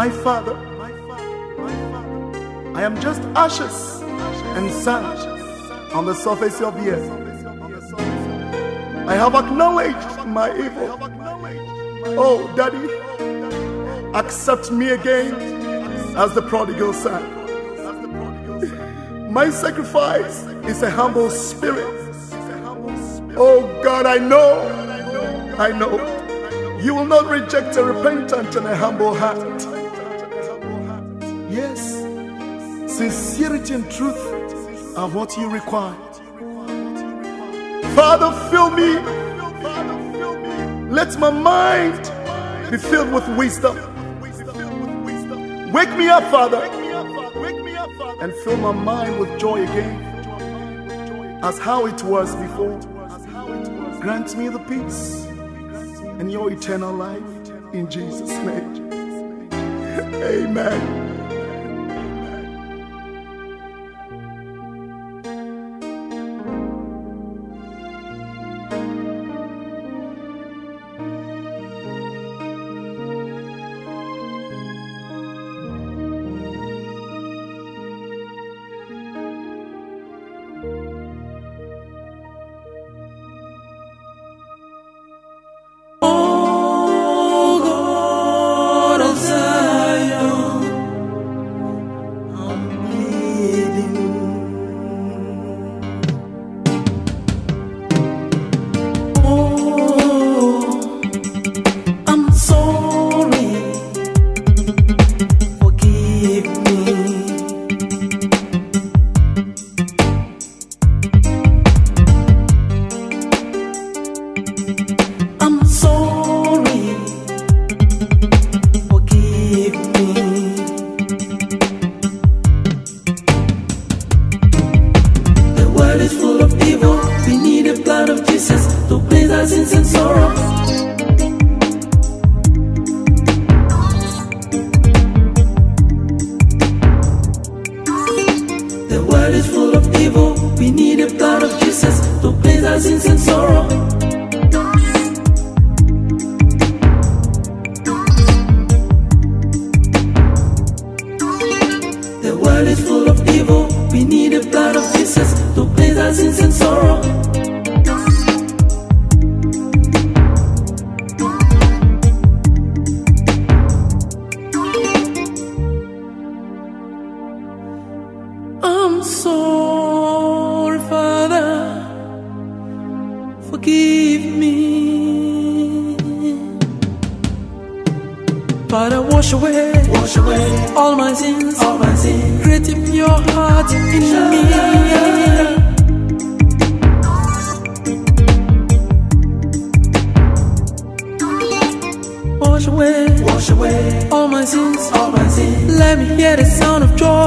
My Father, my father, I am just ashes and sand on the surface of the earth. I have acknowledged my evil. Oh, Daddy, accept me again as the prodigal son. My sacrifice is a humble spirit. Oh God, I know, I know, you will not reject a repentant and a humble heart. Yes, sincerity and truth are what you require. Father, fill me. Let my mind be filled with wisdom. Wake me up, Father, and fill my mind with joy again, as how it was before. Grant me the peace and your eternal life in Jesus' name. Amen. Full of evil. We need the blood of Jesus to cleanse our sins and sorrow. The world is full of evil. We need the blood of Jesus to cleanse our sins and sorrow. I'm Father. Forgive me. Father, wash away, wash away all my sins, all my sins. Create pure heart in me. Wash away, wash away all my sins, all my sins. Let me hear the sound of joy.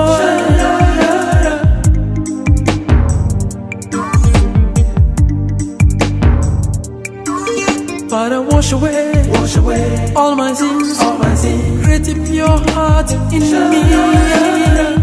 All my sins. Create a heart in me.